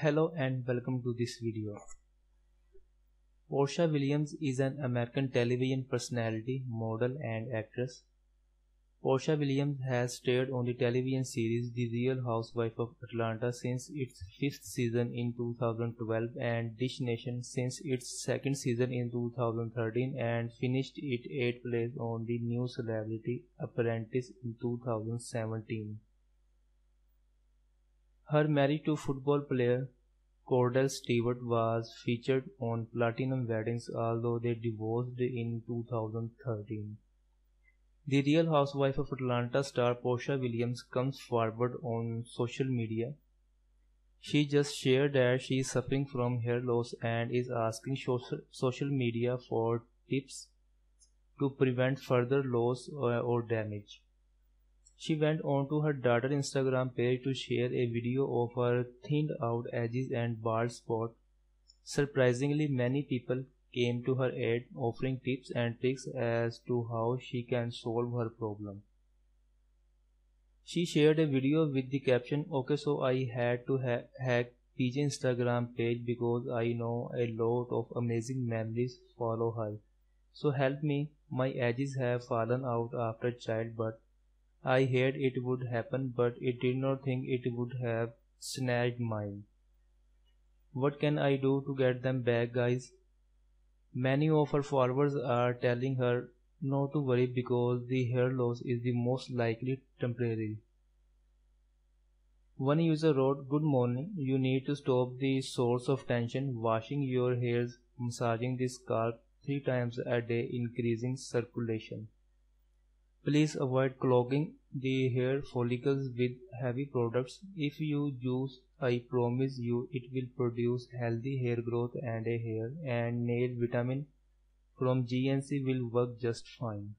Hello and welcome to this video. Porsha Williams is an American television personality, model and actress. Porsha Williams has starred on the television series The Real Housewife of Atlanta since its fifth season in 2012 and Dish Nation since its second season in 2013 and finished it 8th place on the new Celebrity Apprentice in 2017. Her marriage to football player Kordell Stewart was featured on Platinum Weddings although they divorced in 2013. The Real Housewife of Atlanta star Porsha Williams comes forward on social media. She just shared that she is suffering from hair loss and is asking social media for tips to prevent further loss uh, or damage. She went on to her daughter Instagram page to share a video of her thinned out edges and bald spot. Surprisingly, many people came to her aid, offering tips and tricks as to how she can solve her problem. She shared a video with the caption, Okay, so I had to ha hack PJ Instagram page because I know a lot of amazing memories follow her. So help me, my edges have fallen out after childbirth I heard it would happen, but I did not think it would have snatched mine. What can I do to get them back, guys? Many of her followers are telling her not to worry because the hair loss is the most likely temporary. One user wrote, Good morning, you need to stop the source of tension, washing your hairs, massaging the scalp three times a day, increasing circulation. Please avoid clogging the hair follicles with heavy products. If you use, I promise you it will produce healthy hair growth and a hair and nail vitamin from GNC will work just fine.